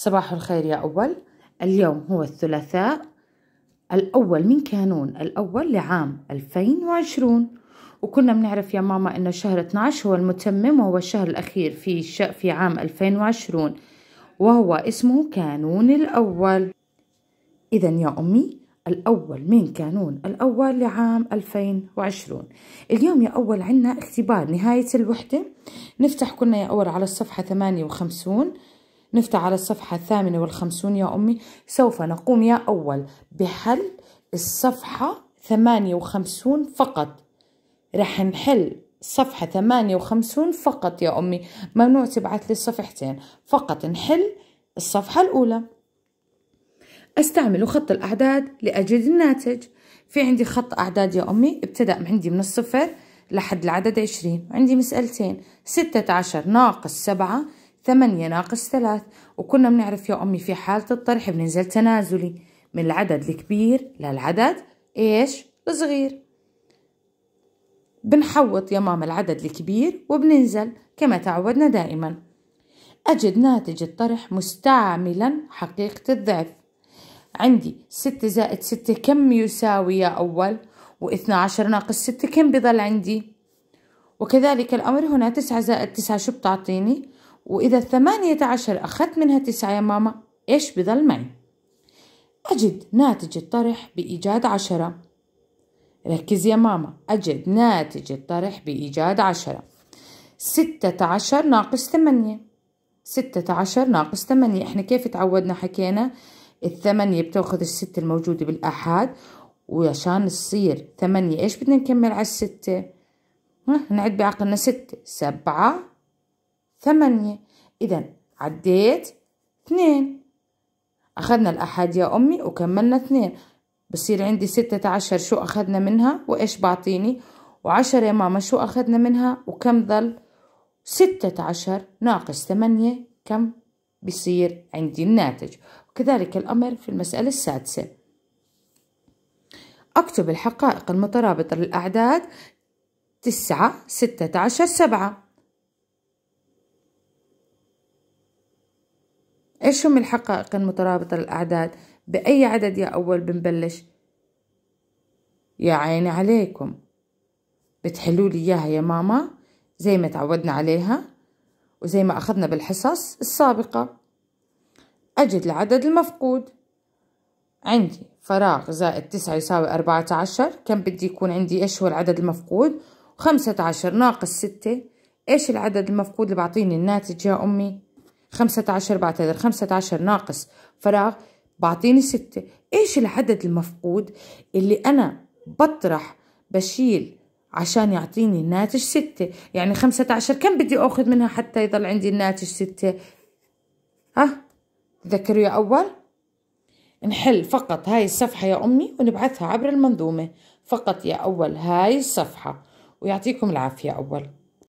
صباح الخير يا أول. اليوم هو الثلاثاء الأول من كانون الأول لعام 2020 وكنا بنعرف يا ماما أن شهر 12 هو المتمم وهو الشهر الأخير في ش... في عام 2020 وهو اسمه كانون الأول. إذا يا أمي الأول من كانون الأول لعام 2020 اليوم يا أول عنا اختبار نهاية الوحدة. نفتح كنا يا أول على الصفحة 58 نفتح على الصفحة الثامنة والخمسون يا أمي. سوف نقوم يا أول. بحل الصفحة ثمانية وخمسون فقط. رح نحل صفحة ثمانية وخمسون فقط يا أمي. ممنوع تبعت لي الصفحتين. فقط نحل الصفحة الأولى. أستعمل خط الأعداد لأجد الناتج. في عندي خط أعداد يا أمي. ابتدأ عندي من الصفر لحد العدد عشرين. عندي مسألتين. ستة عشر ناقص سبعة. ثمانية ناقص ثلاث. وكنا بنعرف يا أمي في حالة الطرح بننزل تنازلي. من العدد الكبير للعدد إيش؟ الصغير. بنحوط يا ماما العدد الكبير وبننزل كما تعودنا دائما. أجد ناتج الطرح مستعملا حقيقة الضعف. عندي ستة زائد ستة كم يساوي يا أول؟ واثنى عشر ناقص ستة كم بضل عندي؟ وكذلك الأمر هنا تسعة زائد تسعة شو بتعطيني؟ وإذا ثمانية عشر أخذت منها تسعة يا ماما إيش بضل معي؟ أجد ناتج الطرح بإيجاد عشرة. ركز يا ماما أجد ناتج الطرح بإيجاد عشرة. ستة عشر ناقص ثمانية. ستة عشر ناقص ثمانية. إحنا كيف تعودنا حكينا؟ الثمانية بتأخذ الستة الموجودة بالآحاد وعشان تصير ثمانية إيش بدنا نكمل على الستة؟ نعد بعقلنا ستة. سبعة ثمانية. إذا عديت اثنين. أخذنا الأحد يا أمي وكملنا اثنين. بصير عندي ستة عشر شو أخذنا منها؟ وإيش بعطيني؟ وعشرة يا ماما شو أخذنا منها؟ وكم ضل ستة عشر ناقص ثمانية. كم؟ بصير عندي الناتج. وكذلك الأمر في المسألة السادسة. أكتب الحقائق المترابطة للأعداد تسعة ستة عشر سبعة. إيش هم الحقائق المترابطة للأعداد؟ بأي عدد يا أول بنبلش؟ يا عيني عليكم. بتحلوا لي إياها يا ماما زي ما تعودنا عليها وزي ما أخذنا بالحصص السابقة. أجد العدد المفقود. عندي فراغ زائد تسعة يساوي أربعة عشر. كم بدي يكون عندي؟ إيش هو العدد المفقود؟ خمسة عشر ناقص ستة. إيش العدد المفقود اللي بعطيني الناتج يا أمي؟ خمسة عشر بعتذر خمسة عشر ناقص فراغ. بعطيني ستة. إيش العدد المفقود اللي أنا بطرح بشيل عشان يعطيني الناتج ستة؟ يعني خمسة عشر كم بدي أخذ منها حتى يضل عندي الناتج ستة؟ ها؟ تذكروا يا أول؟ نحل فقط هاي الصفحة يا أمي ونبعثها عبر المنظومة. فقط يا أول هاي الصفحة. ويعطيكم العافية أول.